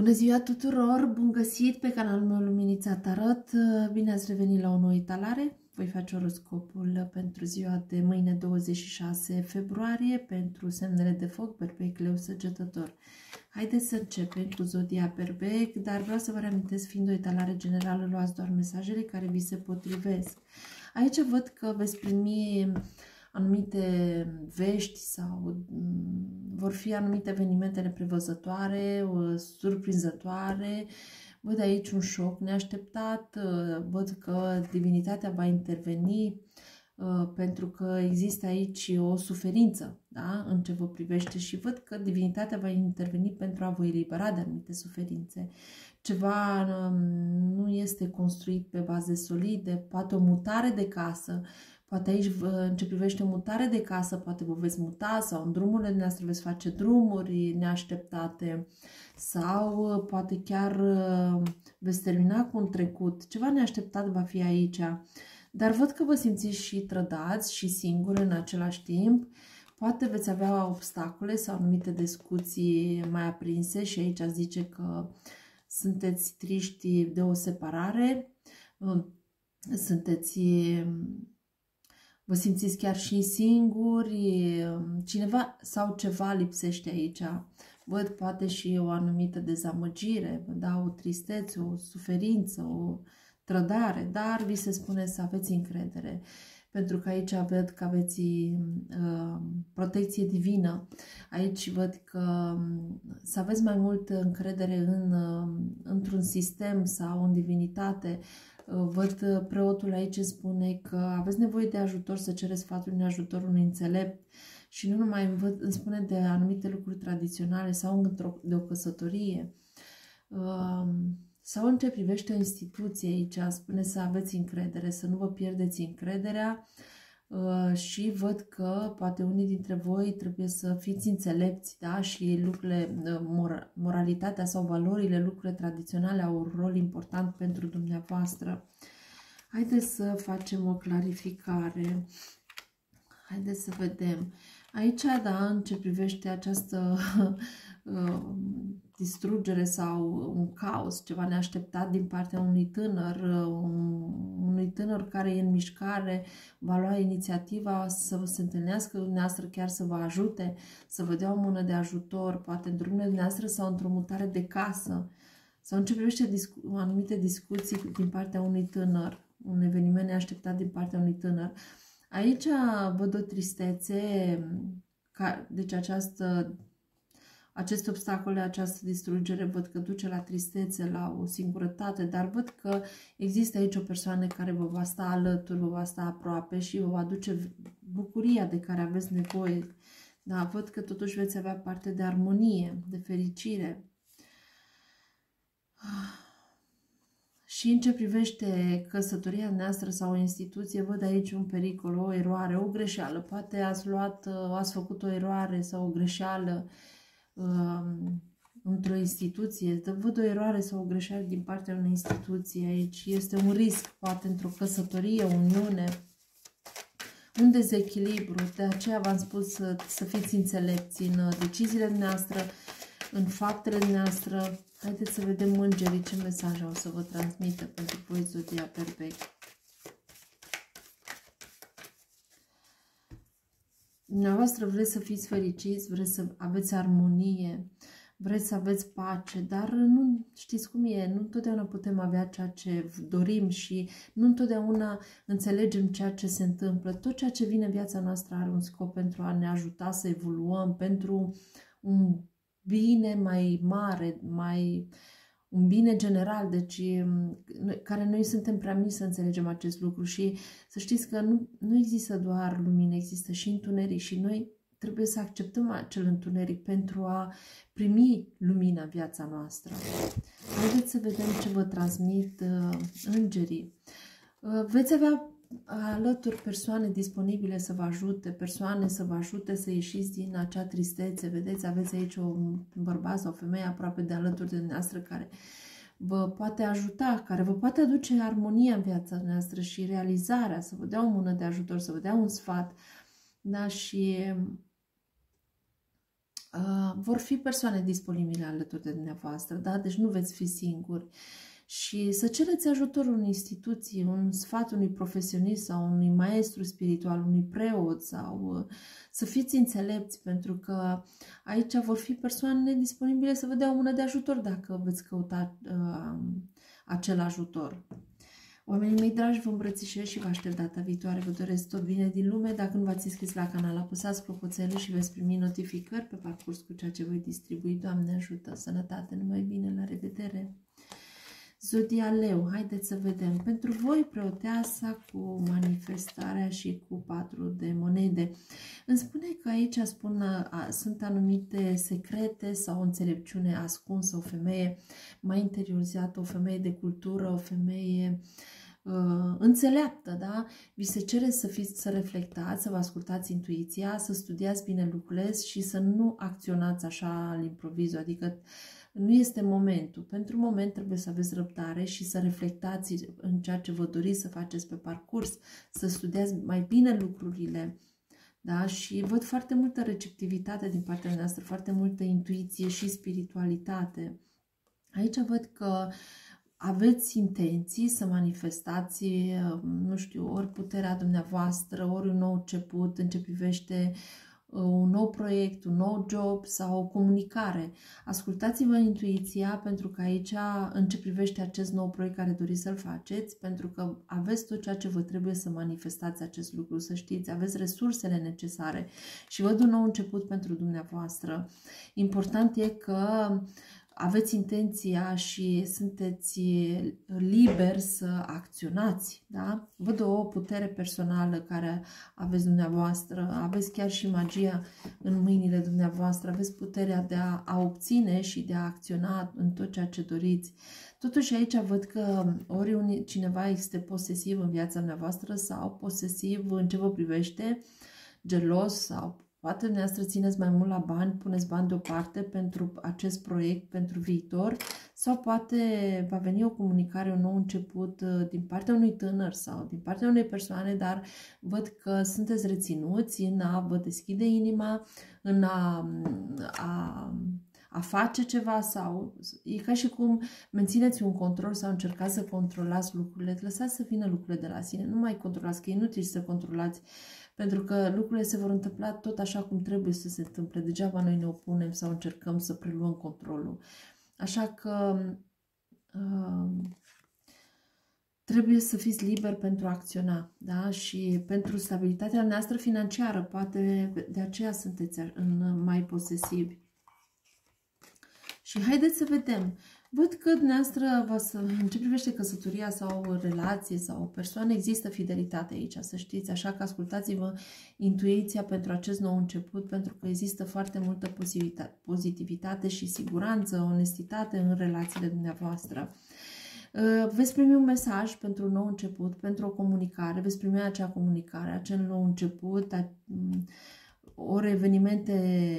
Bună ziua tuturor! Bun găsit pe canalul meu Luminița Tarot! Bine ați revenit la o nouă etalare! Voi face oroscopul pentru ziua de mâine 26 februarie pentru semnele de foc, berbec, leu, săgetător. Haideți să începem cu zodia berbec, dar vreau să vă reamintesc, fiind o etalare generală, luați doar mesajele care vi se potrivesc. Aici văd că veți primi anumite vești sau mm, vor fi anumite evenimente neprevăzătoare, surprinzătoare. Văd aici un șoc neașteptat, uh, văd că divinitatea va interveni uh, pentru că există aici o suferință da? în ce vă privește și văd că divinitatea va interveni pentru a vă elibera de anumite suferințe. Ceva um, nu este construit pe baze solide, poate o mutare de casă, Poate aici, în ce privește mutare de casă, poate vă veți muta sau în drumurile dumneavoastră veți face drumuri neașteptate sau uh, poate chiar uh, veți termina cu un trecut. Ceva neașteptat va fi aici. Dar văd că vă simțiți și trădați și singuri în același timp. Poate veți avea obstacole sau anumite discuții mai aprinse și aici zice că sunteți triști de o separare, uh, sunteți vă simțiți chiar și singuri, cineva sau ceva lipsește aici. Văd poate și o anumită dezamăgire, da, o tristețe, o suferință, o trădare, dar vi se spune să aveți încredere pentru că aici văd că aveți uh, protecție divină. Aici văd că um, să aveți mai mult încredere în, uh, într-un sistem sau în divinitate, Văd uh, preotul aici spune că aveți nevoie de ajutor, să cereți sfatul în ajutorul unui înțelept și nu numai văd, îmi spune de anumite lucruri tradiționale sau de o căsătorie um, sau în ce privește o instituție aici, spune să aveți încredere, să nu vă pierdeți încrederea Uh, și văd că poate unii dintre voi trebuie să fiți înțelepți da? și lucrurile, uh, moralitatea sau valorile, lucrurile tradiționale au un rol important pentru dumneavoastră. Haideți să facem o clarificare. Haideți să vedem. Aici, da, în ce privește această uh, distrugere sau un caos, ceva neașteptat din partea unui tânăr, un, unui tânăr care e în mișcare, va lua inițiativa să se întâlnească cu dumneavoastră, chiar să vă ajute, să vă dea o mână de ajutor, poate în drumul dumneavoastră sau într-o mutare de casă, sau în ce privește discu anumite discuții din partea unui tânăr, un eveniment neașteptat din partea unui tânăr. Aici văd o tristețe, ca, deci această aceste obstacole, această distrugere, văd că duce la tristețe, la o singurătate, dar văd că există aici o persoană care vă va sta alături, vă va sta aproape și vă va aduce bucuria de care aveți nevoie. Da, văd că totuși veți avea parte de armonie, de fericire. Și în ce privește căsătoria noastră sau o instituție, văd aici un pericol, o eroare, o greșeală. Poate ați luat, ați făcut o eroare sau o greșeală Um, într-o instituție, văd o eroare sau o greșeală din partea unei instituții aici, este un risc, poate într-o căsătorie, o uniune, un dezechilibru, de aceea v-am spus să, să fiți înțelepți în uh, deciziile noastre, în faptele noastre. Haideți să vedem îngerii ce mesaj au să vă transmită pentru voi Zodia Perfect. Dumneavoastră vreți să fiți fericiți, vreți să aveți armonie, vreți să aveți pace, dar nu știți cum e, nu întotdeauna putem avea ceea ce dorim și nu întotdeauna înțelegem ceea ce se întâmplă. Tot ceea ce vine în viața noastră are un scop pentru a ne ajuta să evoluăm, pentru un bine mai mare, mai uh, un bine general, deci care noi suntem prea mici să înțelegem acest lucru și să știți că nu, nu există doar lumină, există și întuneric și noi trebuie să acceptăm acel întuneric pentru a primi lumina în viața noastră. Haideți să vedem ce vă transmit uh, îngerii. Uh, veți avea alături persoane disponibile să vă ajute, persoane să vă ajute să ieșiți din acea tristețe. Vedeți, aveți aici un bărbat sau o femeie aproape de alături de dumneavoastră care vă poate ajuta, care vă poate aduce armonia în viața noastră și realizarea, să vă dea o mână de ajutor, să vă dea un sfat. Da, și uh, vor fi persoane disponibile alături de dumneavoastră, da? Deci nu veți fi singuri. Și să cereți ajutorul unei instituții, un sfat unui profesionist sau unui maestru spiritual, unui preot sau uh, să fiți înțelepți pentru că aici vor fi persoane disponibile să vă dea o mână de ajutor dacă veți căuta uh, acel ajutor. Oamenii mei dragi, vă îmbrățișez și vă aștept data viitoare. Vă doresc tot bine din lume. Dacă nu v-ați înscris la canal, apăsați clopoțelul și veți primi notificări pe parcurs cu ceea ce voi distribui. Doamne ajută! Sănătate, numai bine, la revedere! Zodia Leu, haideți să vedem. Pentru voi, preoteasa cu manifestarea și cu patru de monede. Îmi spune că aici spun, a, sunt anumite secrete sau o înțelepciune ascunsă, o femeie mai interiorizată, o femeie de cultură, o femeie uh, înțeleaptă, da? Vi se cere să fiți, să reflectați, să vă ascultați intuiția, să studiați bine lucrurile și să nu acționați așa al improvizul, adică nu este momentul. Pentru moment trebuie să aveți răbdare și să reflectați în ceea ce vă doriți să faceți pe parcurs, să studiați mai bine lucrurile, da? Și văd foarte multă receptivitate din partea noastră, foarte multă intuiție și spiritualitate. Aici văd că aveți intenții să manifestați, nu știu, ori puterea dumneavoastră, ori un nou început în ce privește un nou proiect, un nou job sau o comunicare. Ascultați-vă intuiția pentru că aici, în ce privește acest nou proiect care doriți să-l faceți, pentru că aveți tot ceea ce vă trebuie să manifestați acest lucru, să știți, aveți resursele necesare și văd un nou început pentru dumneavoastră. Important e că aveți intenția și sunteți liberi să acționați, da? Văd o putere personală care aveți dumneavoastră, aveți chiar și magia în mâinile dumneavoastră, aveți puterea de a, a obține și de a acționa în tot ceea ce doriți. Totuși aici văd că ori cineva este posesiv în viața dumneavoastră sau posesiv în ce vă privește, gelos sau Poate dumneavoastră țineți mai mult la bani, puneți bani deoparte pentru acest proiect, pentru viitor, sau poate va veni o comunicare, un nou început uh, din partea unui tânăr sau din partea unei persoane, dar văd că sunteți reținuți în a vă deschide inima, în a, a a face ceva sau e ca și cum mențineți un control sau încercați să controlați lucrurile, lăsați să vină lucrurile de la sine, nu mai controlați, că e inutil să controlați pentru că lucrurile se vor întâmpla tot așa cum trebuie să se întâmple. Degeaba noi ne opunem sau încercăm să preluăm controlul. Așa că uh, trebuie să fiți liberi pentru a acționa da? și pentru stabilitatea noastră financiară. Poate de aceea sunteți în mai posesivi. Și haideți să vedem Văd că dumneavoastră, în ce privește căsătoria sau o relație sau o persoană, există fidelitate aici, să știți, așa că ascultați-vă intuiția pentru acest nou început, pentru că există foarte multă pozitivitate și siguranță, onestitate în relațiile dumneavoastră. Uh, veți primi un mesaj pentru un nou început, pentru o comunicare, veți primi acea comunicare, acel nou început, ori evenimente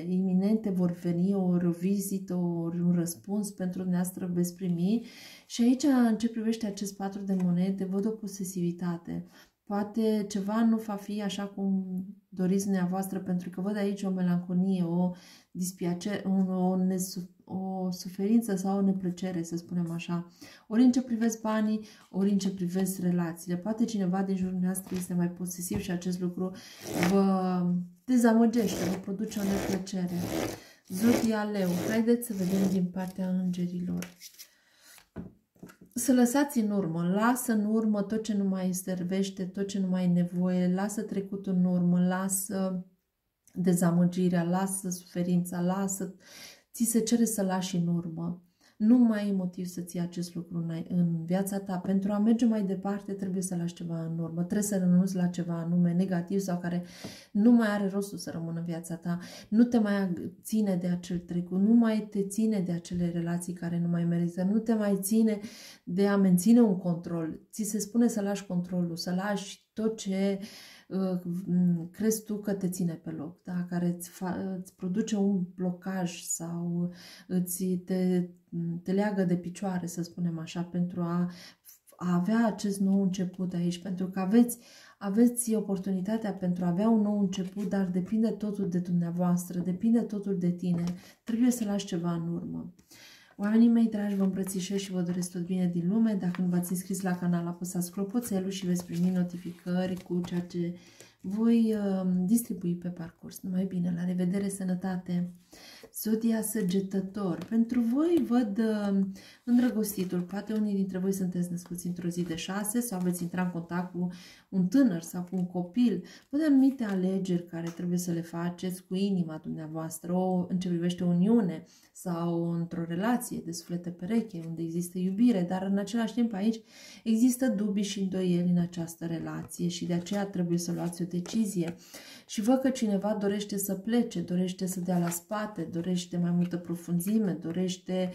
iminente vor veni, ori o vizită, ori un răspuns pentru dumneavoastră veți primi. Și aici, în ce privește acest patru de monede, văd o posesivitate. Poate ceva nu va fi așa cum doriți dumneavoastră, pentru că văd aici o melancolie, o dispiace, o, o, o suferință sau o neplăcere, să spunem așa. Ori în ce privesc banii, ori în ce privesc relațiile. Poate cineva din jurul noastră este mai posesiv și acest lucru vă dezamăgește, vă produce o neplăcere. Zodia Leu, haideți să vedem din partea îngerilor. Să lăsați în urmă, lasă în urmă tot ce nu mai servește, tot ce nu mai e nevoie, lasă trecutul în urmă, lasă dezamăgirea, lasă suferința, lasă, ți se cere să lași în urmă. Nu mai e motiv să ții acest lucru în, în viața ta. Pentru a merge mai departe trebuie să lași ceva în urmă. Trebuie să renunți la ceva anume negativ sau care nu mai are rostul să rămână în viața ta. Nu te mai ține de acel trecut, nu mai te ține de acele relații care nu mai merită, nu te mai ține de a menține un control. Ți se spune să lași controlul, să lași tot ce uh, crezi tu că te ține pe loc, da? care îți, fa- îți produce un blocaj sau îți te, te leagă de picioare, să spunem așa, pentru a a avea acest nou început aici, pentru că aveți, aveți oportunitatea pentru a avea un nou început, dar depinde totul de dumneavoastră, depinde totul de tine. Trebuie să lași ceva în urmă. Oamenii mei dragi, vă îmbrățișez și vă doresc tot bine din lume. Dacă nu v-ați înscris la canal, apăsați clopoțelul și veți primi notificări cu ceea ce voi uh, distribui pe parcurs. Numai bine, la revedere, sănătate! Zodia săgetător. Pentru voi văd uh, îndrăgostitul. Poate unii dintre voi sunteți născuți într-o zi de șase sau aveți intrat în contact cu un tânăr sau cu un copil. Văd anumite alegeri care trebuie să le faceți cu inima dumneavoastră, o, în ce privește o uniune sau într-o relație de suflete pereche, unde există iubire, dar în același timp aici există dubii și îndoieli în această relație și de aceea trebuie să luați o decizie. Și văd că cineva dorește să plece, dorește să dea la spate, dorește mai multă profunzime, dorește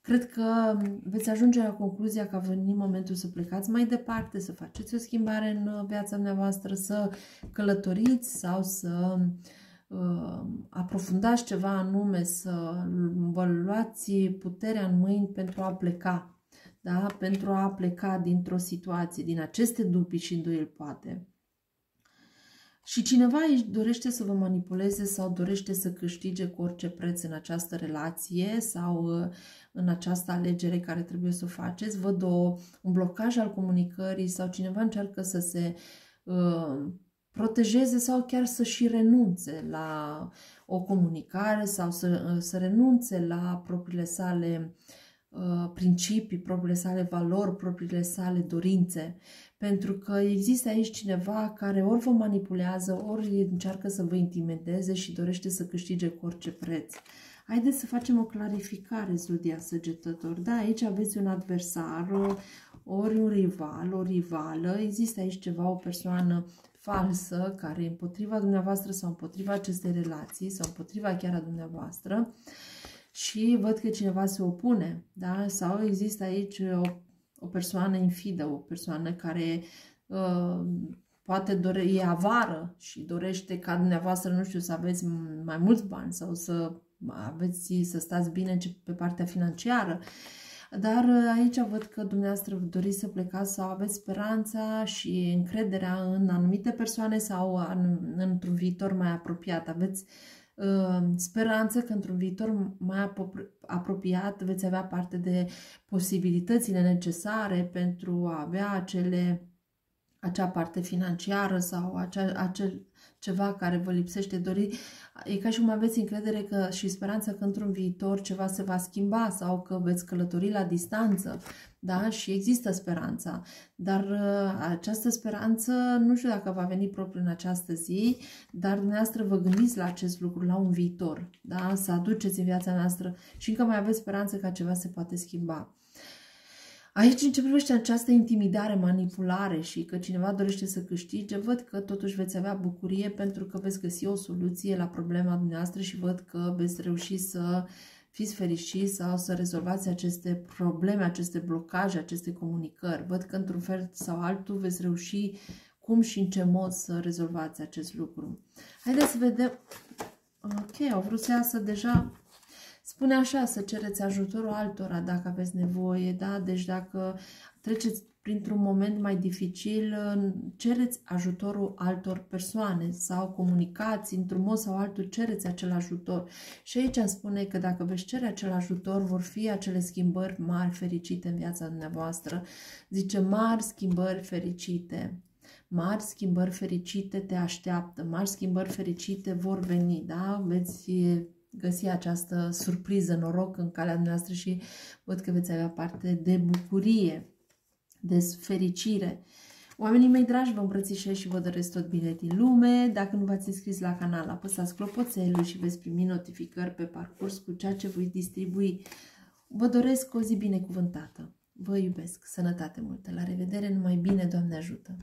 Cred că veți ajunge la concluzia că a venit momentul să plecați mai departe, să faceți o schimbare în viața dumneavoastră, să călătoriți sau să uh, aprofundați ceva anume, să vă luați puterea în mâini pentru a pleca, da? pentru a pleca dintr-o situație, din aceste dubii și îndoieli poate. Și cineva își dorește să vă manipuleze sau dorește să câștige cu orice preț în această relație sau uh, în această alegere care trebuie să o faceți. Văd o, un blocaj al comunicării sau cineva încearcă să se uh, protejeze sau chiar să și renunțe la o comunicare sau să, uh, să renunțe la propriile sale uh, principii, propriile sale valori, propriile sale dorințe. Pentru că există aici cineva care ori vă manipulează, ori încearcă să vă intimideze și dorește să câștige cu orice preț. Haideți să facem o clarificare, Zodia Săgetător. Da, aici aveți un adversar, ori un rival, o rivală. Există aici ceva, o persoană falsă care e împotriva dumneavoastră sau împotriva acestei relații sau împotriva chiar a dumneavoastră și văd că cineva se opune, da? Sau există aici o, o persoană infidă, o persoană care uh, poate dore, e avară și dorește ca dumneavoastră, nu știu, să aveți mai mulți bani sau să aveți să stați bine pe partea financiară. Dar aici văd că dumneavoastră doriți să plecați sau aveți speranța și încrederea în anumite persoane sau în, într-un viitor mai apropiat. Aveți uh, speranță că într-un viitor mai apropiat veți avea parte de posibilitățile necesare pentru a avea acele acea parte financiară sau acea, acel ceva care vă lipsește dori, e ca și cum aveți încredere că și speranța că într-un viitor ceva se va schimba sau că veți călători la distanță, da? Și există speranța, dar uh, această speranță nu știu dacă va veni propriu în această zi, dar dumneavoastră vă gândiți la acest lucru, la un viitor, da? Să aduceți în viața noastră și încă mai aveți speranță că ceva se poate schimba. Aici, în ce privește această intimidare, manipulare și că cineva dorește să câștige, văd că totuși veți avea bucurie pentru că veți găsi o soluție la problema dumneavoastră și văd că veți reuși să fiți fericiți sau să rezolvați aceste probleme, aceste blocaje, aceste comunicări. Văd că într-un fel sau altul veți reuși cum și în ce mod să rezolvați acest lucru. Haideți să vedem. Ok, au vrut să iasă deja Spune așa, să cereți ajutorul altora dacă aveți nevoie, da? Deci dacă treceți printr-un moment mai dificil, cereți ajutorul altor persoane sau comunicați într-un mod sau altul, cereți acel ajutor. Și aici îmi spune că dacă veți cere acel ajutor, vor fi acele schimbări mari fericite în viața dumneavoastră. Zice, mari schimbări fericite. Mari schimbări fericite te așteaptă, mari schimbări fericite vor veni, da? Veți găsi această surpriză, noroc în calea noastră și văd că veți avea parte de bucurie, de fericire. Oamenii mei dragi, vă îmbrățișez și vă doresc tot bine din lume. Dacă nu v-ați înscris la canal, apăsați clopoțelul și veți primi notificări pe parcurs cu ceea ce voi distribui. Vă doresc o zi binecuvântată. Vă iubesc. Sănătate multă. La revedere. Numai bine. Doamne ajută.